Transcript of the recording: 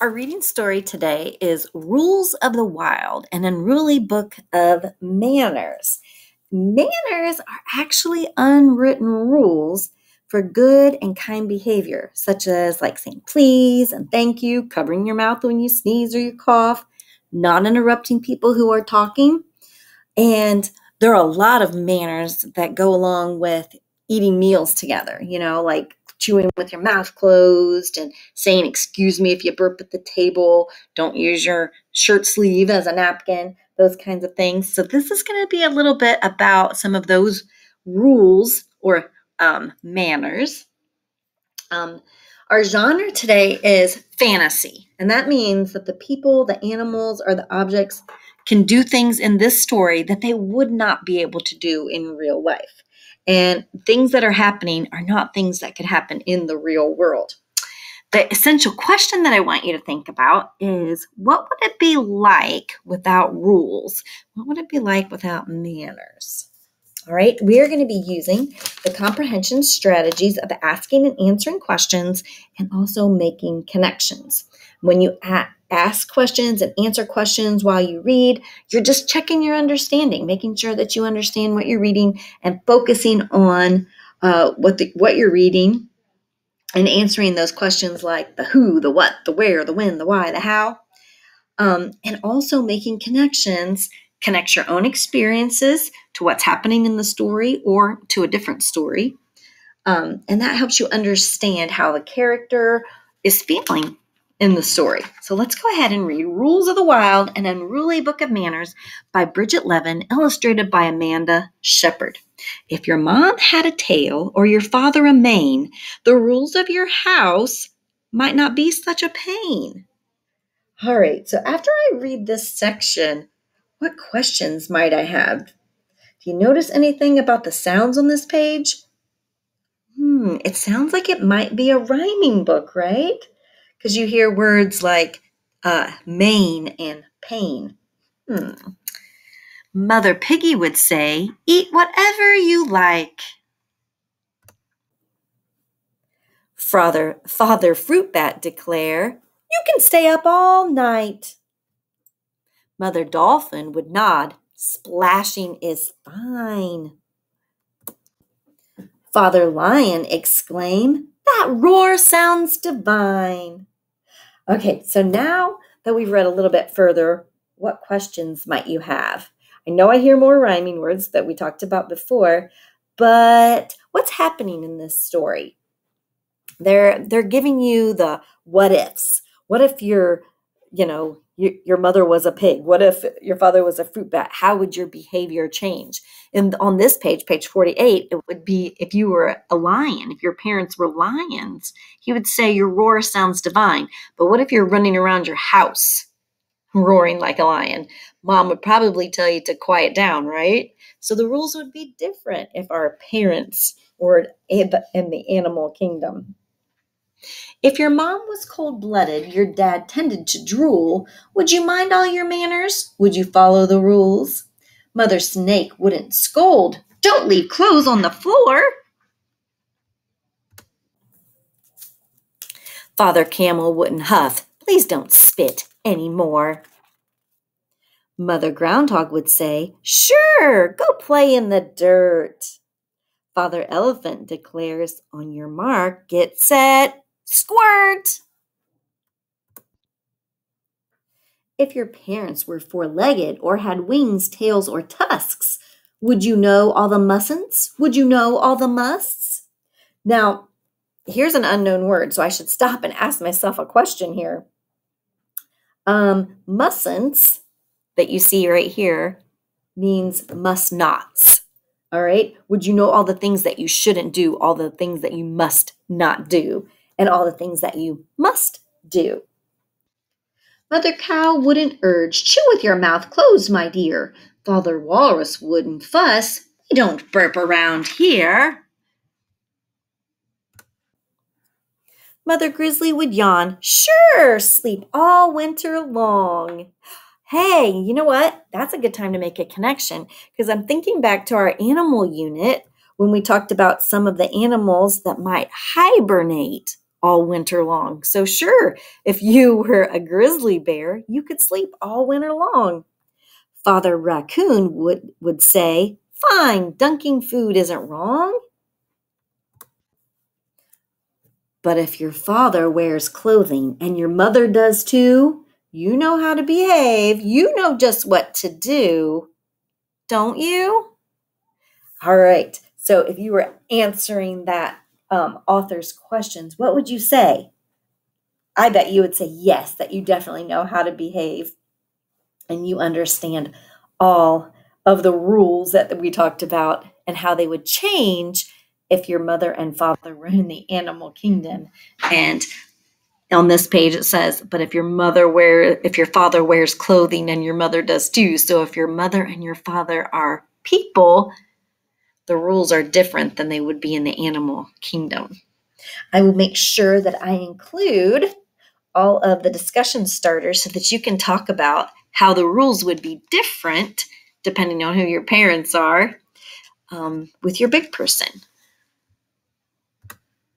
Our reading story today is Rules of the Wild, an unruly book of manners. Manners are actually unwritten rules for good and kind behavior, such as like saying please and thank you, covering your mouth when you sneeze or you cough, not interrupting people who are talking. And there are a lot of manners that go along with eating meals together, you know, like chewing with your mouth closed and saying, Excuse me if you burp at the table, don't use your shirt sleeve as a napkin, those kinds of things. So, this is going to be a little bit about some of those rules or um, manners. Um, our genre today is fantasy, and that means that the people, the animals, or the objects can do things in this story that they would not be able to do in real life. And things that are happening are not things that could happen in the real world. The essential question that I want you to think about is what would it be like without rules? What would it be like without manners? All right, we are going to be using the comprehension strategies of asking and answering questions and also making connections. When you ask questions and answer questions while you read, you're just checking your understanding, making sure that you understand what you're reading and focusing on uh, what the, what you're reading and answering those questions like the who, the what, the where, the when, the why, the how, um, and also making connections. Connect your own experiences to what's happening in the story or to a different story. Um, and that helps you understand how the character is feeling in the story. So let's go ahead and read Rules of the Wild, and unruly book of manners by Bridget Levin, illustrated by Amanda Shepherd. If your mom had a tail or your father a mane, the rules of your house might not be such a pain. All right, so after I read this section, what questions might I have? Do you notice anything about the sounds on this page? Hmm, it sounds like it might be a rhyming book, right? because you hear words like uh, mane and pain. Hmm. Mother Piggy would say, Eat whatever you like. Father, Father Fruit Bat declare, You can stay up all night. Mother Dolphin would nod, Splashing is fine. Father Lion exclaim, That roar sounds divine. Okay, so now that we've read a little bit further, what questions might you have? I know I hear more rhyming words that we talked about before, but what's happening in this story? They're they're giving you the what ifs. What if you're, you know, your, your mother was a pig? What if your father was a fruit bat? How would your behavior change? And on this page, page 48, it would be if you were a lion, if your parents were lions, he would say, Your roar sounds divine. But what if you're running around your house roaring like a lion? Mom would probably tell you to quiet down, right? So the rules would be different if our parents were eh, in the animal kingdom. If your mom was cold blooded, your dad tended to drool, would you mind all your manners? Would you follow the rules? Mother Snake wouldn't scold. Don't leave clothes on the floor. Father Camel wouldn't huff. Please don't spit any more. Mother Groundhog would say, Sure, go play in the dirt. Father Elephant declares, On your mark, get set, Squirt! If your parents were four legged or had wings, tails, or tusks, would you know all the mustn'ts? Would you know all the musts? Now, here's an unknown word, so I should stop and ask myself a question here. Um, mustn'ts that you see right here means must nots. All right. Would you know all the things that you shouldn't do, all the things that you must not do? And all the things that you must do. Mother Cow wouldn't urge, chew with your mouth closed, my dear. Father Walrus wouldn't fuss, we don't burp around here. Mother Grizzly would yawn, sure, sleep all winter long. Hey, you know what? That's a good time to make a connection because I'm thinking back to our animal unit when we talked about some of the animals that might hibernate all winter long. So, sure, if you were a grizzly bear, you could sleep all winter long. Father Raccoon would, would say, Fine, dunking food isn't wrong. But if your father wears clothing and your mother does too, you know how to behave. You know just what to do, don't you? All right. So if you were answering that um, author's questions, what would you say? I bet you would say yes, that you definitely know how to behave and you understand all of the rules that we talked about and how they would change if your mother and father were in the animal kingdom. And on this page it says, but if your mother wear if your father wears clothing and your mother does too. So if your mother and your father are people, the rules are different than they would be in the animal kingdom. I will make sure that I include all of the discussion starters so that you can talk about how the rules would be different depending on who your parents are um, with your big person.